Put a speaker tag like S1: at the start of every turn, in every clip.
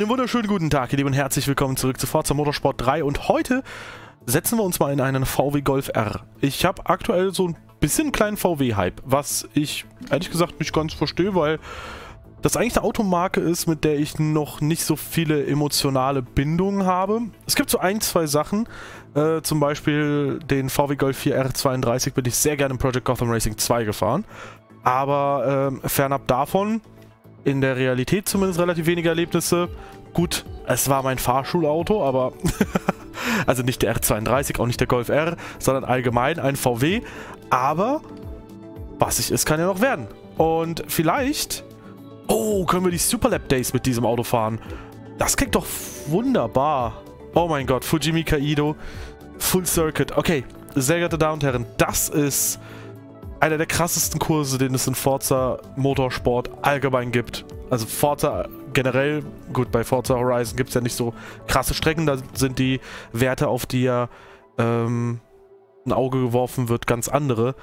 S1: Einen wunderschönen guten Tag, ihr Lieben, und herzlich willkommen zurück zu Forza Motorsport 3 und heute setzen wir uns mal in einen VW Golf R. Ich habe aktuell so ein bisschen einen kleinen VW-Hype, was ich ehrlich gesagt nicht ganz verstehe, weil das eigentlich eine Automarke ist, mit der ich noch nicht so viele emotionale Bindungen habe. Es gibt so ein, zwei Sachen, äh, zum Beispiel den VW Golf 4 R32 bin ich sehr gerne im Project Gotham Racing 2 gefahren, aber äh, fernab davon in der Realität zumindest relativ wenige Erlebnisse. Gut, es war mein Fahrschulauto, aber also nicht der R32, auch nicht der Golf R, sondern allgemein ein VW. Aber was ich ist, kann ja noch werden. Und vielleicht, oh, können wir die Superlap Days mit diesem Auto fahren. Das klingt doch wunderbar. Oh mein Gott, Fujimi Kaido, Full Circuit. Okay, sehr geehrte Damen und Herren, das ist einer der krassesten Kurse, den es in Forza Motorsport allgemein gibt. Also Forza generell, gut, bei Forza Horizon gibt es ja nicht so krasse Strecken, da sind die Werte, auf die ja ähm, ein Auge geworfen wird, ganz andere.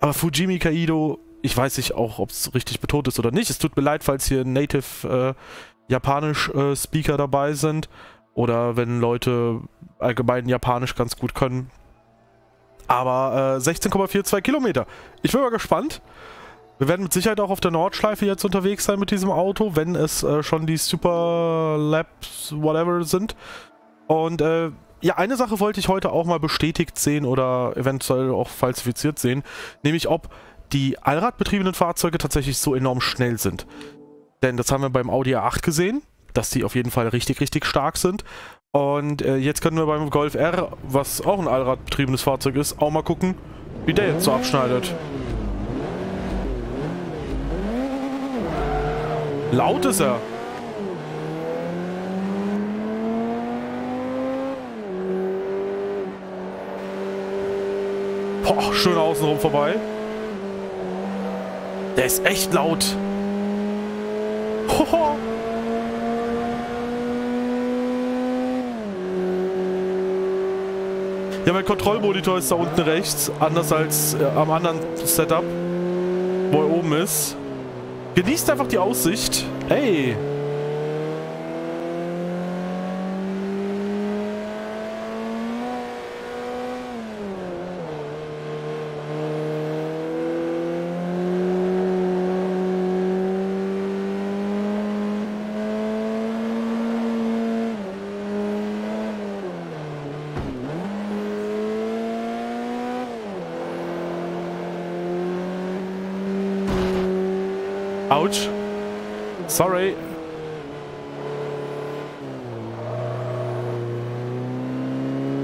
S1: Aber Fujimi Kaido, ich weiß nicht auch, ob es richtig betont ist oder nicht. Es tut mir leid, falls hier Native äh, Japanisch äh, Speaker dabei sind oder wenn Leute allgemein Japanisch ganz gut können. Aber äh, 16,42 Kilometer. Ich bin mal gespannt. Wir werden mit Sicherheit auch auf der Nordschleife jetzt unterwegs sein mit diesem Auto, wenn es äh, schon die Super Labs whatever sind. Und äh, ja, eine Sache wollte ich heute auch mal bestätigt sehen oder eventuell auch falsifiziert sehen, nämlich ob die allradbetriebenen Fahrzeuge tatsächlich so enorm schnell sind. Denn das haben wir beim Audi A8 gesehen, dass die auf jeden Fall richtig, richtig stark sind. Und äh, jetzt können wir beim Golf R, was auch ein allradbetriebenes Fahrzeug ist, auch mal gucken, wie der jetzt so abschneidet. Laut ist er. Boah, schön außenrum vorbei. Der ist echt laut. Ja, mein Kontrollmonitor ist da unten rechts, anders als äh, am anderen Setup, wo er oben ist. Genießt einfach die Aussicht. Hey! Sorry.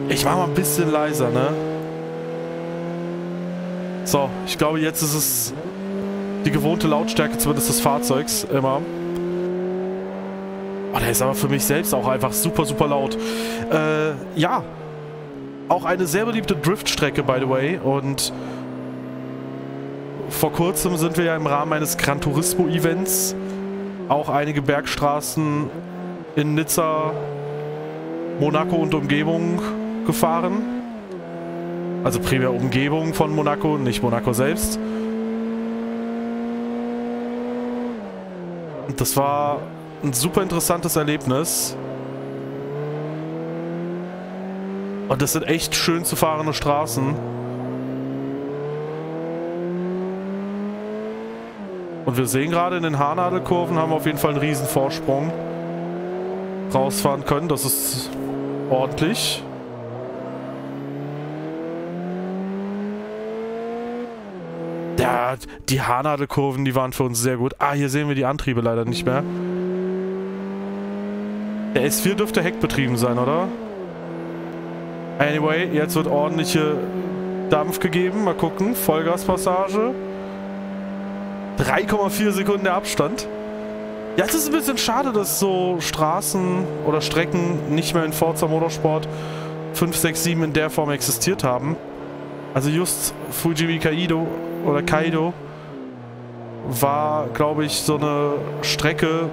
S1: Ich mach mal ein bisschen leiser, ne? So, ich glaube, jetzt ist es die gewohnte Lautstärke zumindest des Fahrzeugs immer. Oh, der ist aber für mich selbst auch einfach super, super laut. Äh, ja. Auch eine sehr beliebte Driftstrecke, by the way. Und vor kurzem sind wir ja im Rahmen eines Gran Turismo Events auch einige Bergstraßen in Nizza, Monaco und Umgebung gefahren. Also primär Umgebung von Monaco, nicht Monaco selbst. Und das war ein super interessantes Erlebnis. Und das sind echt schön zu fahrende Straßen. Und wir sehen gerade in den Haarnadelkurven haben wir auf jeden Fall einen riesen Vorsprung rausfahren können. Das ist ordentlich. Ja, die Haarnadelkurven, die waren für uns sehr gut. Ah, hier sehen wir die Antriebe leider nicht mehr. Der S4 dürfte heckbetrieben sein, oder? Anyway, jetzt wird ordentliche Dampf gegeben. Mal gucken. Vollgaspassage. 3,4 Sekunden der Abstand. Ja, es ist ein bisschen schade, dass so Straßen oder Strecken nicht mehr in Forza Motorsport 5, 6, 7 in der Form existiert haben. Also just Fujimi Kaido oder Kaido war, glaube ich, so eine Strecke,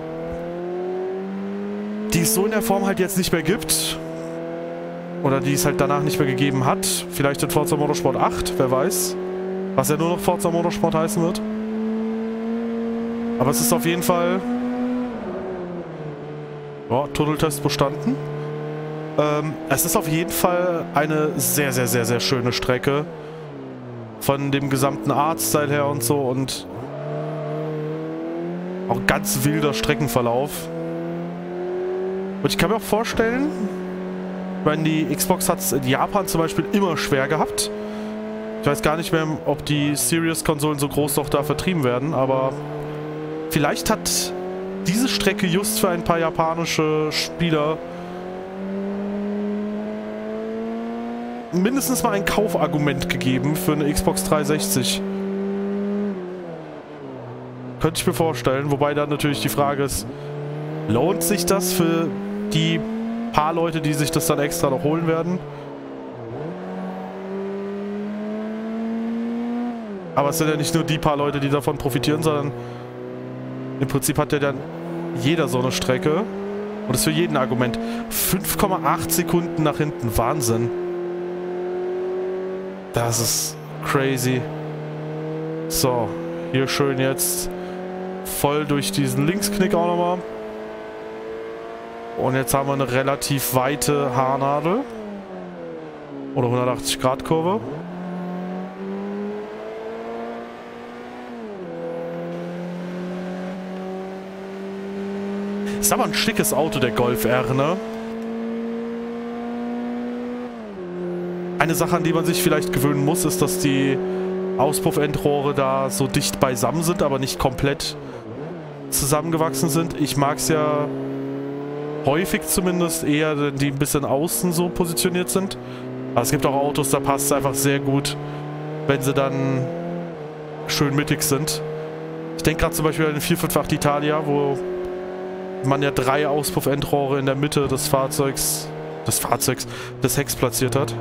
S1: die es so in der Form halt jetzt nicht mehr gibt. Oder die es halt danach nicht mehr gegeben hat. Vielleicht in Forza Motorsport 8, wer weiß. Was ja nur noch Forza Motorsport heißen wird. Aber es ist auf jeden Fall... Ja, Tunneltest bestanden. Ähm, es ist auf jeden Fall eine sehr, sehr, sehr, sehr schöne Strecke. Von dem gesamten Artstyle her und so und auch ganz wilder Streckenverlauf. Und ich kann mir auch vorstellen, wenn die Xbox hat es in Japan zum Beispiel immer schwer gehabt. Ich weiß gar nicht mehr, ob die Series-Konsolen so groß noch da vertrieben werden, aber vielleicht hat diese Strecke just für ein paar japanische Spieler mindestens mal ein Kaufargument gegeben für eine Xbox 360. Könnte ich mir vorstellen, wobei dann natürlich die Frage ist, lohnt sich das für die paar Leute, die sich das dann extra noch holen werden? Aber es sind ja nicht nur die paar Leute, die davon profitieren, sondern im Prinzip hat ja dann jeder so eine Strecke. Und das ist für jeden Argument. 5,8 Sekunden nach hinten. Wahnsinn. Das ist crazy. So, hier schön jetzt voll durch diesen Linksknick auch nochmal. Und jetzt haben wir eine relativ weite Haarnadel. Oder 180 Grad Kurve. Ist aber ein schickes Auto, der Golf R, ne? Eine Sache, an die man sich vielleicht gewöhnen muss, ist, dass die Auspuffendrohre da so dicht beisammen sind, aber nicht komplett zusammengewachsen sind. Ich mag es ja häufig zumindest eher, die ein bisschen außen so positioniert sind. Aber es gibt auch Autos, da passt es einfach sehr gut, wenn sie dann schön mittig sind. Ich denke gerade zum Beispiel an den 458 Italia, wo man ja drei Auspuffendrohre in der Mitte des Fahrzeugs, des Fahrzeugs, des Hecks platziert hat.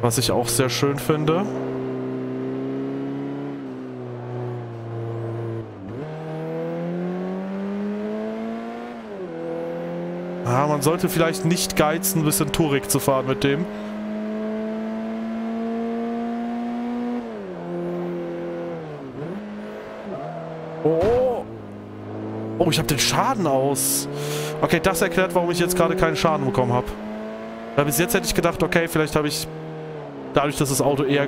S1: Was ich auch sehr schön finde. Ah, man sollte vielleicht nicht geizen, ein bisschen Tourig zu fahren mit dem. Oh, ich habe den Schaden aus. Okay, das erklärt, warum ich jetzt gerade keinen Schaden bekommen habe. Weil bis jetzt hätte ich gedacht, okay, vielleicht habe ich dadurch, dass das Auto eher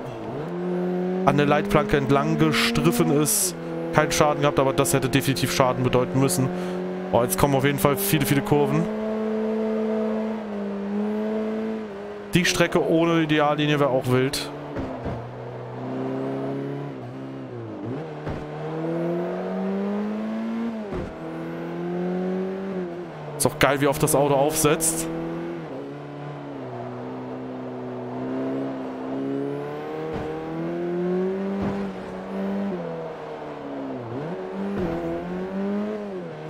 S1: an der Leitplanke entlang gestriffen ist, keinen Schaden gehabt, aber das hätte definitiv Schaden bedeuten müssen. Oh, jetzt kommen auf jeden Fall viele, viele Kurven. Die Strecke ohne Ideallinie wäre auch wild. Ist auch geil, wie oft das Auto aufsetzt.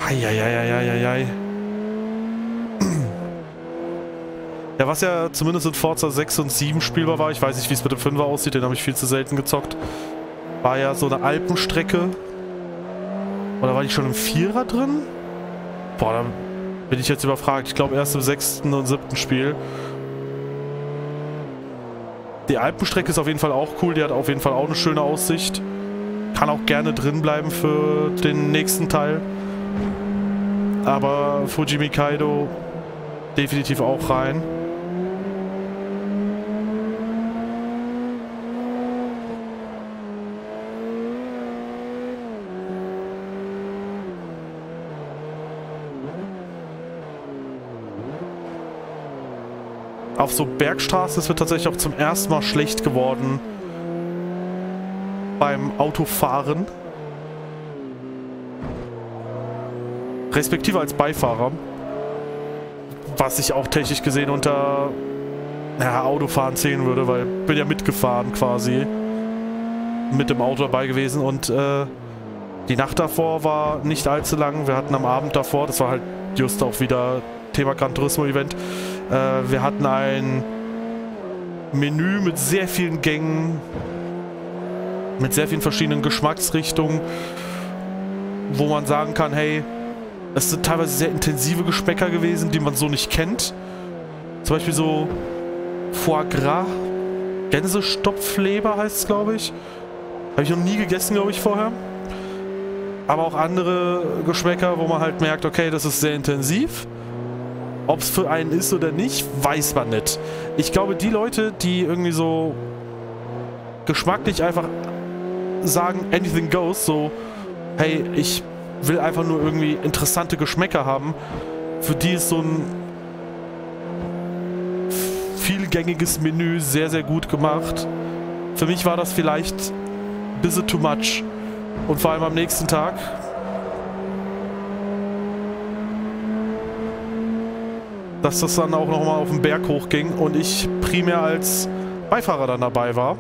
S1: Eieieiei. Ja, was ja zumindest in Forza 6 und 7 spielbar war, ich weiß nicht, wie es mit dem 5er aussieht, den habe ich viel zu selten gezockt, war ja so eine Alpenstrecke. Oder war die schon im Vierer drin? Boah, dann bin ich jetzt überfragt. Ich glaube erst im sechsten und siebten Spiel. Die Alpenstrecke ist auf jeden Fall auch cool. Die hat auf jeden Fall auch eine schöne Aussicht. Kann auch gerne drin bleiben für den nächsten Teil. Aber Fujimi Kaido definitiv auch rein. Auf so Bergstraßen ist mir tatsächlich auch zum ersten Mal schlecht geworden beim Autofahren. Respektive als Beifahrer. Was ich auch technisch gesehen unter ja, Autofahren zählen würde, weil ich bin ja mitgefahren quasi. Mit dem Auto dabei gewesen und äh, die Nacht davor war nicht allzu lang. Wir hatten am Abend davor, das war halt just auch wieder Thema Gran Turismo Event, äh, wir hatten ein Menü mit sehr vielen Gängen, mit sehr vielen verschiedenen Geschmacksrichtungen, wo man sagen kann, hey, es sind teilweise sehr intensive Geschmäcker gewesen, die man so nicht kennt. Zum Beispiel so Foie Gras, Gänsestopfleber heißt es, glaube ich. Habe ich noch nie gegessen, glaube ich, vorher. aber auch andere Geschmäcker, wo man halt merkt, okay, das ist sehr intensiv. Ob es für einen ist oder nicht, weiß man nicht. Ich glaube, die Leute, die irgendwie so geschmacklich einfach sagen, anything goes, so, hey, ich will einfach nur irgendwie interessante Geschmäcker haben, für die ist so ein vielgängiges Menü sehr, sehr gut gemacht. Für mich war das vielleicht ein bisschen too much. Und vor allem am nächsten Tag. Dass das dann auch nochmal auf den Berg hochging und ich primär als Beifahrer dann dabei war.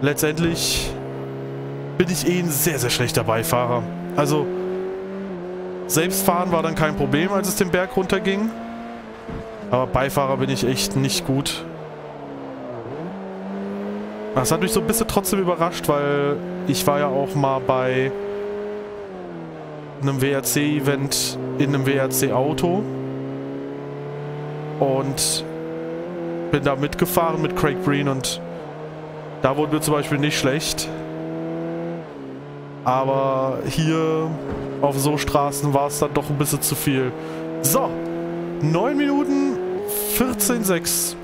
S1: Letztendlich bin ich eh ein sehr, sehr schlechter Beifahrer. Also, selbstfahren war dann kein Problem, als es den Berg runterging. Aber Beifahrer bin ich echt nicht gut. Das hat mich so ein bisschen trotzdem überrascht, weil ich war ja auch mal bei einem WRC-Event in einem WRC-Auto und bin da mitgefahren mit Craig Green und da wurde mir zum Beispiel nicht schlecht. Aber hier auf so Straßen war es dann doch ein bisschen zu viel. So, 9 Minuten 14,6.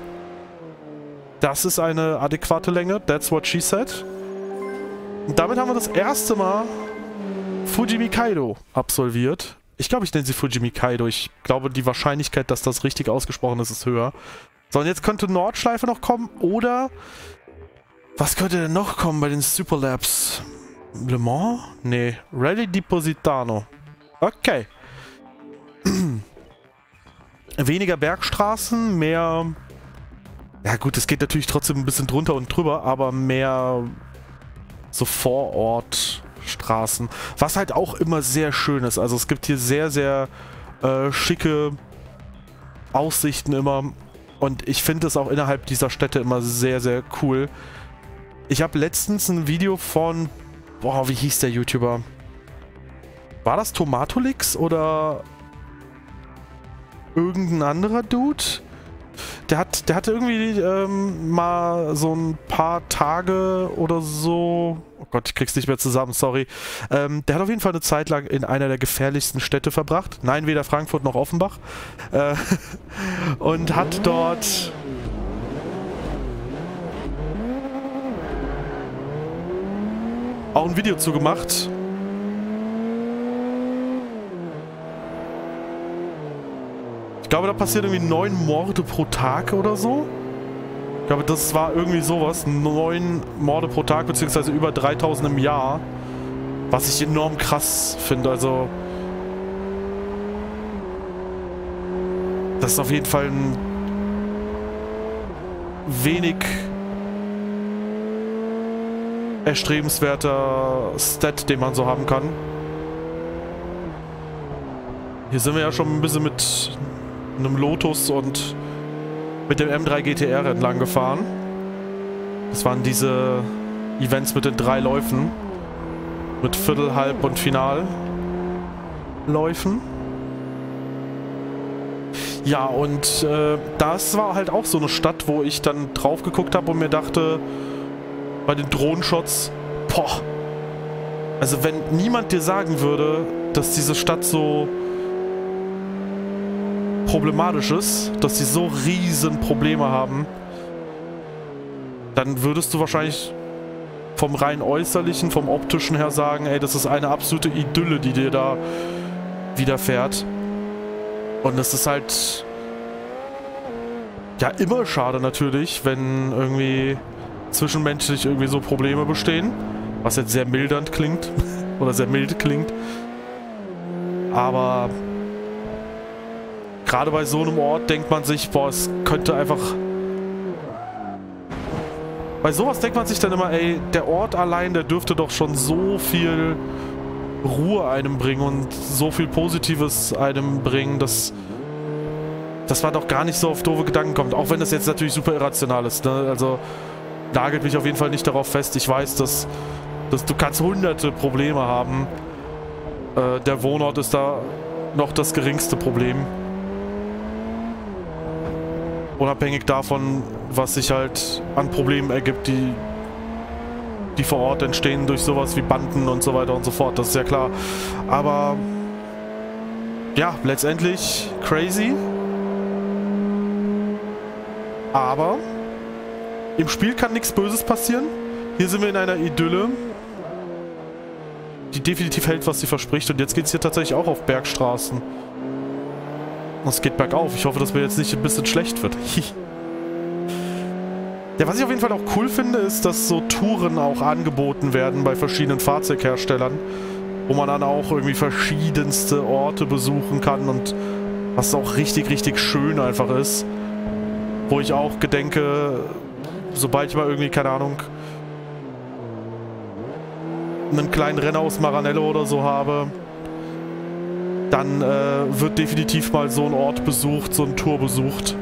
S1: Das ist eine adäquate Länge. That's what she said. Und damit haben wir das erste Mal Fujimi Kaido absolviert. Ich glaube, ich nenne sie Fujimi Kaido. Ich glaube, die Wahrscheinlichkeit, dass das richtig ausgesprochen ist, ist höher. So, und jetzt könnte Nordschleife noch kommen. Oder... Was könnte denn noch kommen bei den Superlabs? Le Mans? Nee. Rally di Positano. Okay. weniger Bergstraßen, mehr... Ja gut, es geht natürlich trotzdem ein bisschen drunter und drüber, aber mehr so Vorortstraßen. Was halt auch immer sehr schön ist. Also es gibt hier sehr, sehr äh, schicke Aussichten immer. Und ich finde es auch innerhalb dieser Städte immer sehr, sehr cool. Ich habe letztens ein Video von... Boah, wie hieß der YouTuber? War das Tomatolix oder irgendein anderer Dude. Der hat, der hatte irgendwie ähm, mal so ein paar Tage oder so. Oh Gott, ich krieg's nicht mehr zusammen, sorry. Ähm, der hat auf jeden Fall eine Zeit lang in einer der gefährlichsten Städte verbracht. Nein, weder Frankfurt noch Offenbach. Äh, und hat dort auch ein Video zugemacht. Glaube, da passiert irgendwie neun Morde pro Tag oder so. Ich glaube, das war irgendwie sowas. Neun Morde pro Tag, beziehungsweise über 3000 im Jahr. Was ich enorm krass finde. Also... Das ist auf jeden Fall ein wenig erstrebenswerter Stat, den man so haben kann. Hier sind wir ja schon ein bisschen mit einem Lotus und mit dem M3 GTR entlang gefahren. Das waren diese Events mit den drei Läufen. Mit Viertel, Halb und Finalläufen. Ja, und äh, das war halt auch so eine Stadt, wo ich dann drauf geguckt habe und mir dachte, bei den Drohnenshots, boah. Also wenn niemand dir sagen würde, dass diese Stadt so problematisch ist, dass sie so riesen Probleme haben, dann würdest du wahrscheinlich vom rein äußerlichen, vom optischen her sagen, ey, das ist eine absolute Idylle, die dir da widerfährt. Und das ist halt ja immer schade natürlich, wenn irgendwie zwischenmenschlich irgendwie so Probleme bestehen, was jetzt sehr mildernd klingt oder sehr mild klingt. Aber gerade bei so einem Ort denkt man sich, boah, es könnte einfach... Bei sowas denkt man sich dann immer, ey, der Ort allein, der dürfte doch schon so viel Ruhe einem bringen und so viel Positives einem bringen, dass, dass man doch gar nicht so auf doofe Gedanken kommt. Auch wenn das jetzt natürlich super irrational ist. Ne? Also nagelt mich auf jeden Fall nicht darauf fest. Ich weiß, dass, dass du kannst hunderte Probleme haben. Äh, der Wohnort ist da noch das geringste Problem. Unabhängig davon, was sich halt an Problemen ergibt, die die vor Ort entstehen durch sowas wie Banden und so weiter und so fort. Das ist ja klar. Aber ja, letztendlich crazy. Aber im Spiel kann nichts Böses passieren. Hier sind wir in einer Idylle, die definitiv hält, was sie verspricht. Und jetzt geht es hier tatsächlich auch auf Bergstraßen. Es geht bergauf. Ich hoffe, dass mir jetzt nicht ein bisschen schlecht wird. ja, was ich auf jeden Fall auch cool finde, ist, dass so Touren auch angeboten werden bei verschiedenen Fahrzeugherstellern. Wo man dann auch irgendwie verschiedenste Orte besuchen kann und was auch richtig, richtig schön einfach ist. Wo ich auch gedenke, sobald ich mal irgendwie, keine Ahnung, einen kleinen Renner aus Maranello oder so habe, dann äh, wird definitiv mal so ein Ort besucht, so ein Tour besucht.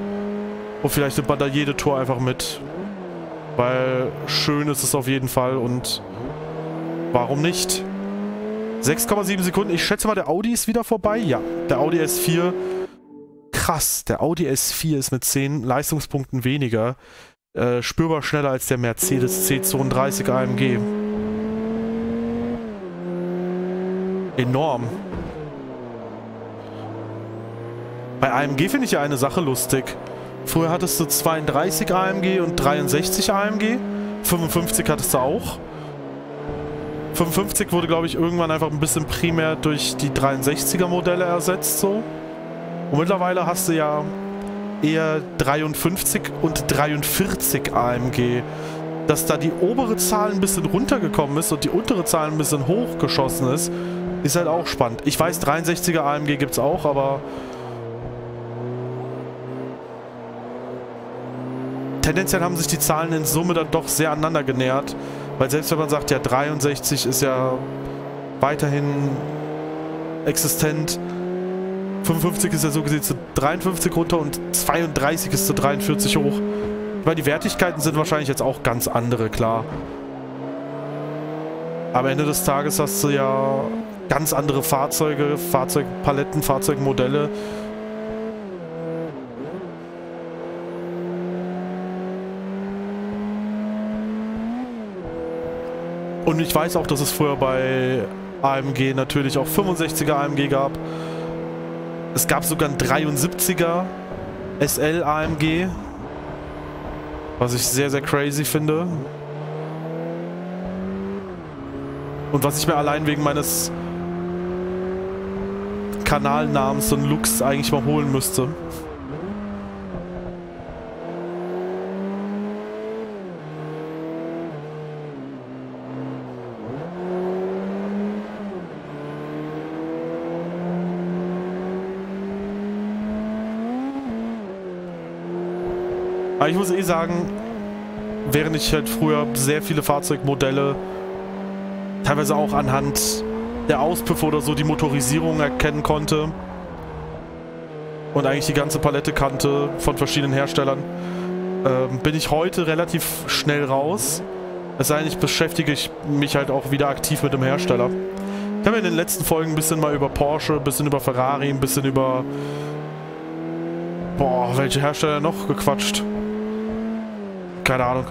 S1: Und vielleicht nimmt man da jede Tour einfach mit. Weil schön ist es auf jeden Fall und warum nicht? 6,7 Sekunden. Ich schätze mal, der Audi ist wieder vorbei. Ja, der Audi S4. Krass, der Audi S4 ist mit 10 Leistungspunkten weniger. Äh, spürbar schneller als der Mercedes C32 AMG. Enorm. Bei AMG finde ich ja eine Sache lustig. Früher hattest du 32 AMG und 63 AMG. 55 hattest du auch. 55 wurde, glaube ich, irgendwann einfach ein bisschen primär durch die 63er Modelle ersetzt, so. Und mittlerweile hast du ja eher 53 und 43 AMG. Dass da die obere Zahl ein bisschen runtergekommen ist und die untere Zahl ein bisschen hochgeschossen ist, ist halt auch spannend. Ich weiß, 63er AMG gibt es auch, aber... Tendenziell haben sich die Zahlen in Summe dann doch sehr aneinander genähert. Weil selbst wenn man sagt, ja 63 ist ja weiterhin existent, 55 ist ja so gesehen zu 53 runter und 32 ist zu 43 hoch. Weil die Wertigkeiten sind wahrscheinlich jetzt auch ganz andere, klar. Am Ende des Tages hast du ja ganz andere Fahrzeuge, Fahrzeugpaletten, Fahrzeugmodelle. Und ich weiß auch, dass es früher bei AMG natürlich auch 65er AMG gab. Es gab sogar ein 73er SL AMG. Was ich sehr, sehr crazy finde. Und was ich mir allein wegen meines Kanalnamens und Lux eigentlich mal holen müsste. Aber ich muss eh sagen, während ich halt früher sehr viele Fahrzeugmodelle teilweise auch anhand der Auspuffe oder so die Motorisierung erkennen konnte und eigentlich die ganze Palette kannte von verschiedenen Herstellern, ähm, bin ich heute relativ schnell raus. Es sei denn, ich beschäftige ich mich halt auch wieder aktiv mit dem Hersteller. Ich habe in den letzten Folgen ein bisschen mal über Porsche, ein bisschen über Ferrari, ein bisschen über... Boah, welche Hersteller noch gequatscht? Keine Ahnung.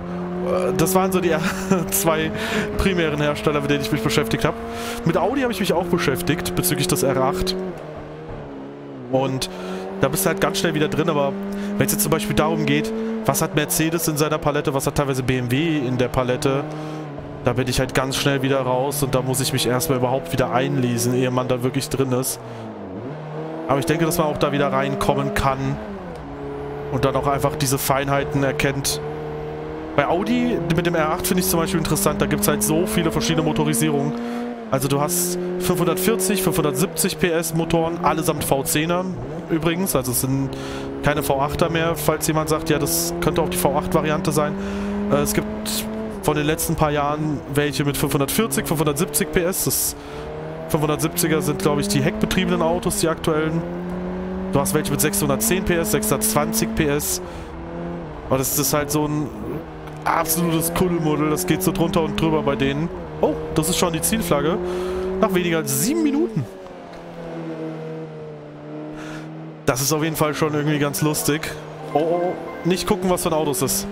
S1: Äh, das waren so die zwei primären Hersteller, mit denen ich mich beschäftigt habe. Mit Audi habe ich mich auch beschäftigt, bezüglich des R8. Und da bist du halt ganz schnell wieder drin, aber wenn es jetzt zum Beispiel darum geht, was hat Mercedes in seiner Palette, was hat teilweise BMW in der Palette, da bin ich halt ganz schnell wieder raus und da muss ich mich erstmal überhaupt wieder einlesen, ehe man da wirklich drin ist. Aber ich denke, dass man auch da wieder reinkommen kann und dann auch einfach diese Feinheiten erkennt, bei Audi mit dem R8 finde ich zum Beispiel interessant, da gibt es halt so viele verschiedene Motorisierungen. Also du hast 540, 570 PS Motoren, allesamt V10er übrigens. Also es sind keine V8er mehr, falls jemand sagt, ja das könnte auch die V8-Variante sein. Äh, es gibt von den letzten paar Jahren welche mit 540, 570 PS. Das 570er sind glaube ich die heckbetriebenen Autos, die aktuellen. Du hast welche mit 610 PS, 620 PS. Aber das ist halt so ein absolutes Kuddelmuddel. Das geht so drunter und drüber bei denen. Oh, das ist schon die Zielflagge. Nach weniger als sieben Minuten. Das ist auf jeden Fall schon irgendwie ganz lustig. Oh, oh, nicht gucken, was für ein Auto es ist.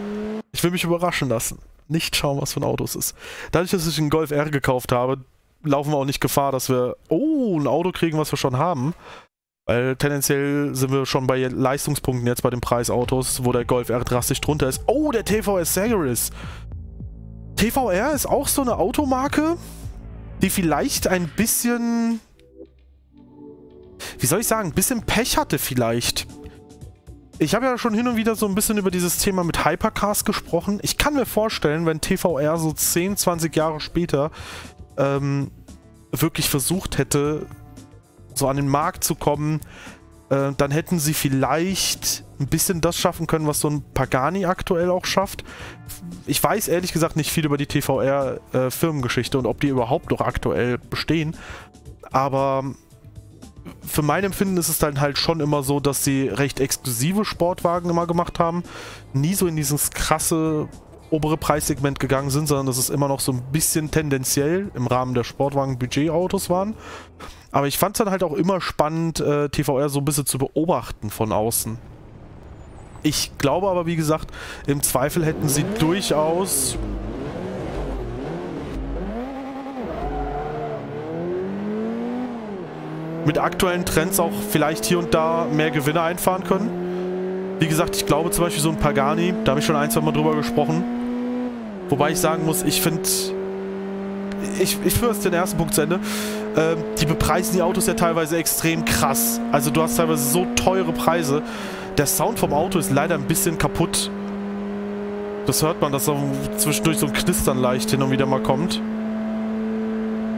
S1: Ich will mich überraschen lassen. nicht schauen, was für ein Auto es ist. Dadurch, dass ich einen Golf R gekauft habe, laufen wir auch nicht Gefahr, dass wir, oh, ein Auto kriegen, was wir schon haben. Weil tendenziell sind wir schon bei Leistungspunkten jetzt bei den Preisautos, wo der Golf R drastisch drunter ist. Oh, der TVS Sagaris. TVR ist auch so eine Automarke, die vielleicht ein bisschen, wie soll ich sagen, ein bisschen Pech hatte vielleicht. Ich habe ja schon hin und wieder so ein bisschen über dieses Thema mit Hypercars gesprochen. Ich kann mir vorstellen, wenn TVR so 10, 20 Jahre später ähm, wirklich versucht hätte, so an den Markt zu kommen, äh, dann hätten sie vielleicht ein bisschen das schaffen können, was so ein Pagani aktuell auch schafft. Ich weiß ehrlich gesagt nicht viel über die TVR-Firmengeschichte äh, und ob die überhaupt noch aktuell bestehen. Aber für mein Empfinden ist es dann halt schon immer so, dass sie recht exklusive Sportwagen immer gemacht haben. Nie so in dieses krasse obere Preissegment gegangen sind, sondern dass es immer noch so ein bisschen tendenziell im Rahmen der Sportwagen Budgetautos waren. Aber ich fand es dann halt auch immer spannend, äh, TVR so ein bisschen zu beobachten von außen. Ich glaube aber, wie gesagt, im Zweifel hätten sie durchaus... mit aktuellen Trends auch vielleicht hier und da mehr Gewinne einfahren können. Wie gesagt, ich glaube zum Beispiel so ein Pagani, da habe ich schon ein, zwei Mal drüber gesprochen. Wobei ich sagen muss, ich finde... Ich, ich führe jetzt den ersten Punkt zu Ende. Ähm, die bepreisen die Autos ja teilweise extrem krass. Also du hast teilweise so teure Preise. Der Sound vom Auto ist leider ein bisschen kaputt. Das hört man, dass so zwischendurch so ein Knistern leicht hin und wieder mal kommt.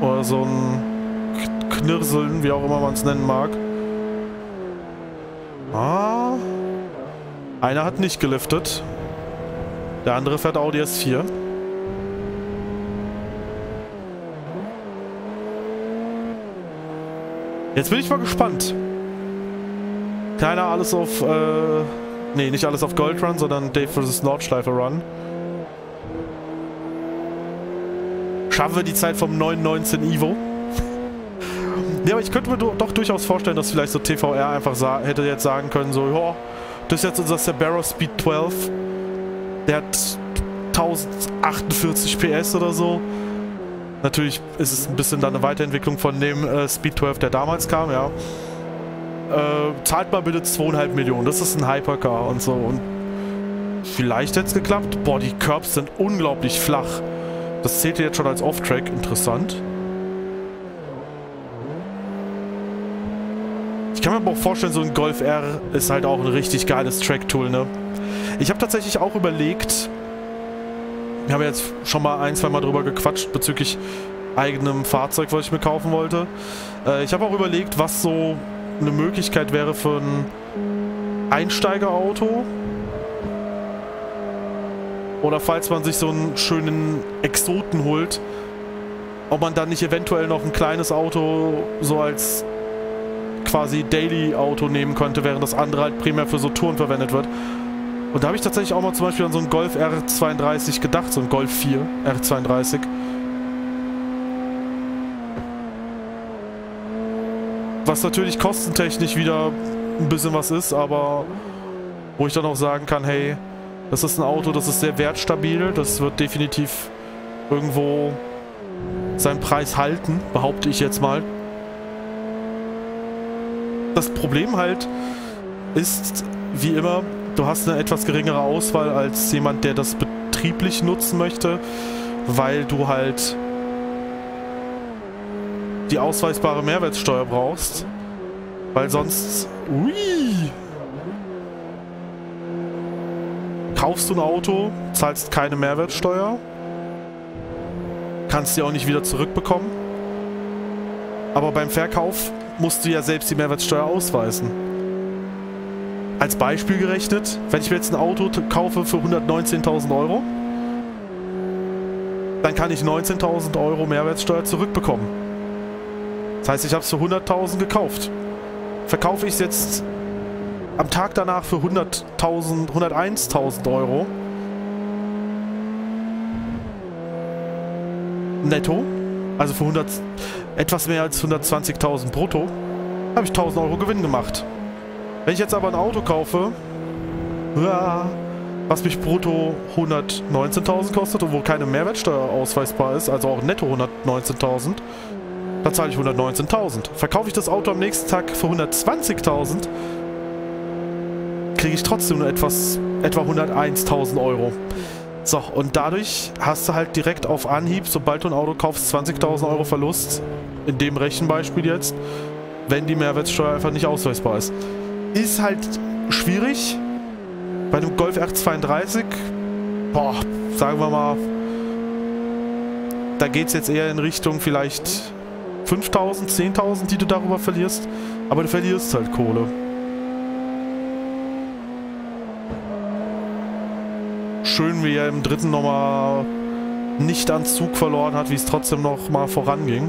S1: Oder so ein Knirseln, wie auch immer man es nennen mag. Ah. Einer hat nicht geliftet. Der andere fährt Audi S4. Jetzt bin ich mal gespannt. Keiner alles auf, äh, nee, nicht alles auf Gold Run, sondern Dave vs. Nordschleife Run. Schaffen wir die Zeit vom 919 Evo? nee, aber ich könnte mir doch durchaus vorstellen, dass vielleicht so TVR einfach hätte jetzt sagen können, so, ja, das ist jetzt unser Sabero Speed 12. Der hat 1048 PS oder so. Natürlich ist es ein bisschen dann eine Weiterentwicklung von dem äh, Speed 12, der damals kam, ja. Äh, zahlt mal bitte 2,5 Millionen. Das ist ein Hypercar und so. Und vielleicht hätte es geklappt. Boah, die Curbs sind unglaublich flach. Das zählt jetzt schon als Off-Track. Interessant. Ich kann mir aber auch vorstellen, so ein Golf R ist halt auch ein richtig geiles Track-Tool, ne? Ich habe tatsächlich auch überlegt, ich habe jetzt schon mal ein, zwei Mal drüber gequatscht bezüglich eigenem Fahrzeug, was ich mir kaufen wollte. Äh, ich habe auch überlegt, was so eine Möglichkeit wäre für ein Einsteigerauto. Oder falls man sich so einen schönen Exoten holt, ob man dann nicht eventuell noch ein kleines Auto so als quasi Daily-Auto nehmen könnte, während das andere halt primär für so Touren verwendet wird. Und da habe ich tatsächlich auch mal zum Beispiel an so einen Golf R32 gedacht, so ein Golf 4 R32. Was natürlich kostentechnisch wieder ein bisschen was ist, aber wo ich dann auch sagen kann, hey, das ist ein Auto, das ist sehr wertstabil, das wird definitiv irgendwo seinen Preis halten, behaupte ich jetzt mal. Das Problem halt ist, wie immer, du hast eine etwas geringere Auswahl als jemand, der das betrieblich nutzen möchte, weil du halt die ausweisbare Mehrwertsteuer brauchst. Weil sonst... Ui! Kaufst du ein Auto, zahlst keine Mehrwertsteuer, kannst sie auch nicht wieder zurückbekommen. Aber beim Verkauf musst du ja selbst die Mehrwertsteuer ausweisen. Als Beispiel gerechnet, wenn ich mir jetzt ein Auto kaufe für 119.000 Euro, dann kann ich 19.000 Euro Mehrwertsteuer zurückbekommen. Das heißt, ich habe es für 100.000 gekauft. Verkaufe ich es jetzt am Tag danach für 100.000, 101.000 Euro netto, also für 100, etwas mehr als 120.000 brutto, habe ich 1.000 Euro Gewinn gemacht. Wenn ich jetzt aber ein Auto kaufe, was mich brutto 119.000 kostet und wo keine Mehrwertsteuer ausweisbar ist, also auch netto 119.000, dann zahle ich 119.000. Verkaufe ich das Auto am nächsten Tag für 120.000, kriege ich trotzdem nur etwas, etwa 101.000 Euro. So, und dadurch hast du halt direkt auf Anhieb, sobald du ein Auto kaufst, 20.000 Euro Verlust. In dem Rechenbeispiel jetzt, wenn die Mehrwertsteuer einfach nicht ausweisbar ist. Ist halt schwierig. Bei einem Golf R32, boah, sagen wir mal, da geht es jetzt eher in Richtung vielleicht 5.000, 10.000, die du darüber verlierst. Aber du verlierst halt Kohle. schön, wie er im dritten nochmal nicht an Zug verloren hat, wie es trotzdem noch mal voranging.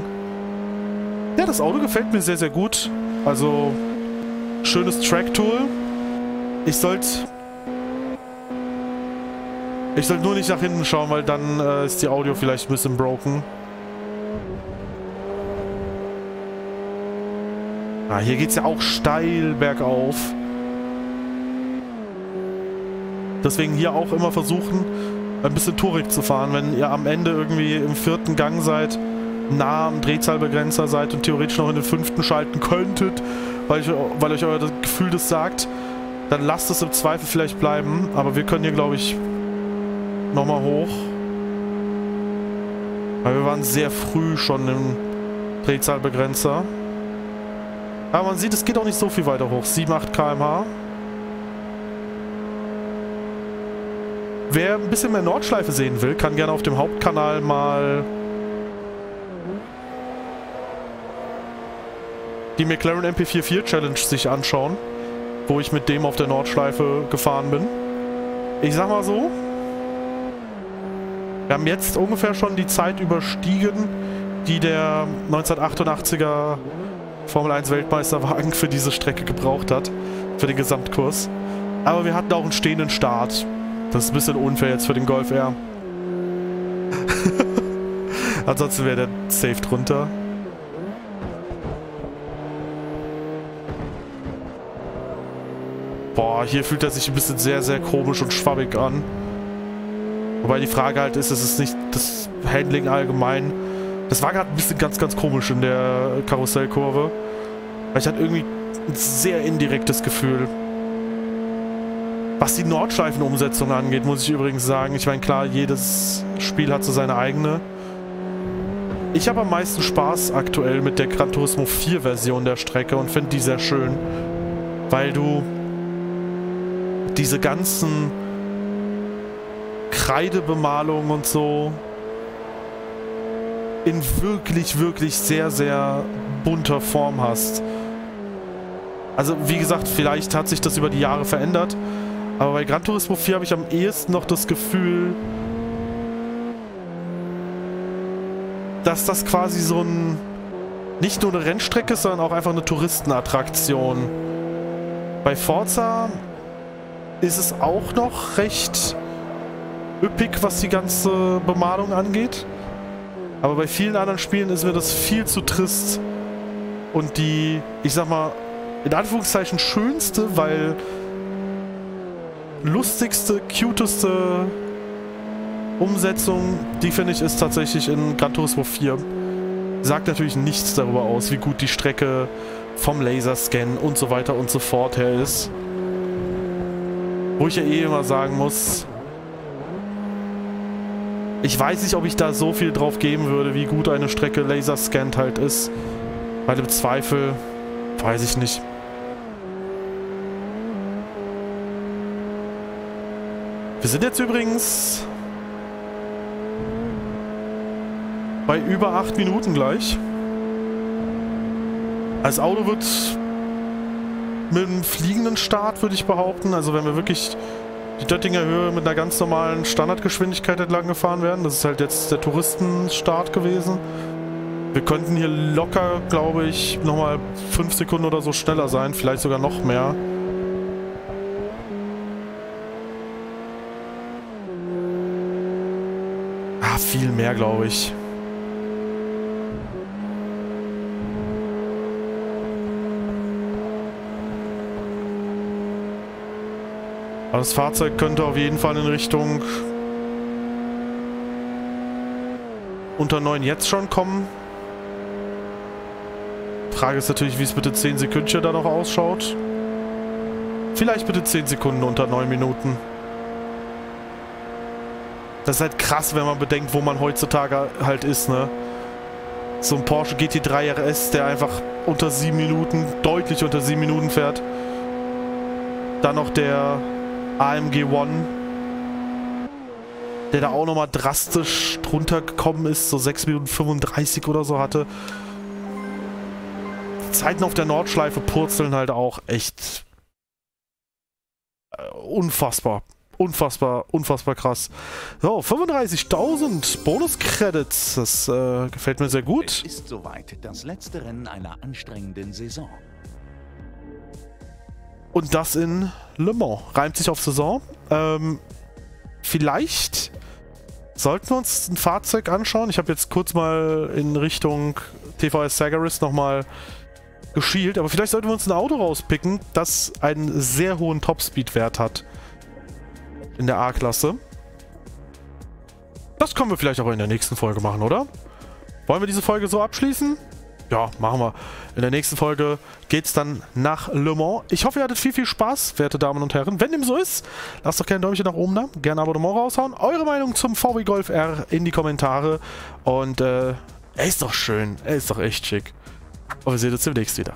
S1: Ja, das Auto gefällt mir sehr, sehr gut. Also, schönes Track-Tool. Ich sollte... Ich sollte nur nicht nach hinten schauen, weil dann äh, ist die Audio vielleicht ein bisschen broken. Ah, hier geht es ja auch steil bergauf. Deswegen hier auch immer versuchen, ein bisschen tourig zu fahren, wenn ihr am Ende irgendwie im vierten Gang seid, nah am Drehzahlbegrenzer seid und theoretisch noch in den fünften schalten könntet, weil, ich, weil euch euer Gefühl das sagt, dann lasst es im Zweifel vielleicht bleiben. Aber wir können hier, glaube ich, nochmal hoch. Weil wir waren sehr früh schon im Drehzahlbegrenzer. Aber man sieht, es geht auch nicht so viel weiter hoch. 7, 8 km/h. Wer ein bisschen mehr Nordschleife sehen will, kann gerne auf dem Hauptkanal mal die McLaren MP44 Challenge sich anschauen, wo ich mit dem auf der Nordschleife gefahren bin. Ich sag mal so, wir haben jetzt ungefähr schon die Zeit überstiegen, die der 1988er Formel 1 Weltmeisterwagen für diese Strecke gebraucht hat, für den Gesamtkurs. Aber wir hatten auch einen stehenden Start. Das ist ein bisschen unfair jetzt für den Golf R. Ansonsten wäre der safe drunter. Hier fühlt er sich ein bisschen sehr, sehr komisch und schwabbig an. Wobei die Frage halt ist, ist es nicht das Handling allgemein. Das war gerade ein bisschen ganz, ganz komisch in der Karussellkurve. Weil ich hatte irgendwie ein sehr indirektes Gefühl. Was die Nordschleifenumsetzung angeht, muss ich übrigens sagen, ich meine, klar, jedes Spiel hat so seine eigene. Ich habe am meisten Spaß aktuell mit der Gran Turismo 4 Version der Strecke und finde die sehr schön, weil du diese ganzen Kreidebemalungen und so in wirklich, wirklich sehr, sehr bunter Form hast. Also wie gesagt, vielleicht hat sich das über die Jahre verändert, aber bei Gran Turismo 4 habe ich am ehesten noch das Gefühl, dass das quasi so ein... Nicht nur eine Rennstrecke ist, sondern auch einfach eine Touristenattraktion. Bei Forza ist es auch noch recht üppig, was die ganze Bemalung angeht. Aber bei vielen anderen Spielen ist mir das viel zu trist. Und die, ich sag mal, in Anführungszeichen schönste, weil lustigste, cuteste Umsetzung, die finde ich, ist tatsächlich in Gran Turismo 4. Sagt natürlich nichts darüber aus, wie gut die Strecke vom Laserscan und so weiter und so fort her ist. Wo ich ja eh immer sagen muss, ich weiß nicht, ob ich da so viel drauf geben würde, wie gut eine Strecke laserscanned halt ist. Weil im Zweifel, weiß ich nicht. Wir sind jetzt übrigens bei über 8 Minuten gleich. Als Auto wird mit einem fliegenden Start, würde ich behaupten. Also wenn wir wirklich die Döttinger Höhe mit einer ganz normalen Standardgeschwindigkeit entlang gefahren werden. Das ist halt jetzt der Touristenstart gewesen. Wir könnten hier locker, glaube ich, nochmal 5 Sekunden oder so schneller sein. Vielleicht sogar noch mehr. viel mehr, glaube ich. Aber das Fahrzeug könnte auf jeden Fall in Richtung unter 9 jetzt schon kommen. Frage ist natürlich, wie es mit den 10 Sekunden da noch ausschaut. Vielleicht bitte 10 Sekunden unter 9 Minuten. Das ist halt krass, wenn man bedenkt, wo man heutzutage halt ist, ne? So ein Porsche GT3 RS, der einfach unter 7 Minuten, deutlich unter 7 Minuten fährt. Dann noch der AMG One, der da auch nochmal drastisch drunter gekommen ist, so 6 Minuten 35 oder so hatte. Die Zeiten auf der Nordschleife purzeln halt auch echt äh, unfassbar. Unfassbar, unfassbar krass. So, 35.000 Bonus-Credits. Das äh, gefällt mir sehr gut. Es
S2: ist soweit das letzte Rennen einer anstrengenden Saison.
S1: Und das in Le Mans. Reimt sich auf Saison. Ähm, vielleicht sollten wir uns ein Fahrzeug anschauen. Ich habe jetzt kurz mal in Richtung TVS Sagaris nochmal geschielt. Aber vielleicht sollten wir uns ein Auto rauspicken, das einen sehr hohen Topspeed-Wert hat. In der A-Klasse. Das können wir vielleicht auch in der nächsten Folge machen, oder? Wollen wir diese Folge so abschließen? Ja, machen wir. In der nächsten Folge geht es dann nach Le Mans. Ich hoffe, ihr hattet viel, viel Spaß, werte Damen und Herren. Wenn dem so ist, lasst doch gerne ein Däumchen nach oben da, gerne ein Abonnement raushauen. Eure Meinung zum VW Golf R in die Kommentare. Und äh, er ist doch schön, er ist doch echt schick. Und wir sehen uns demnächst wieder.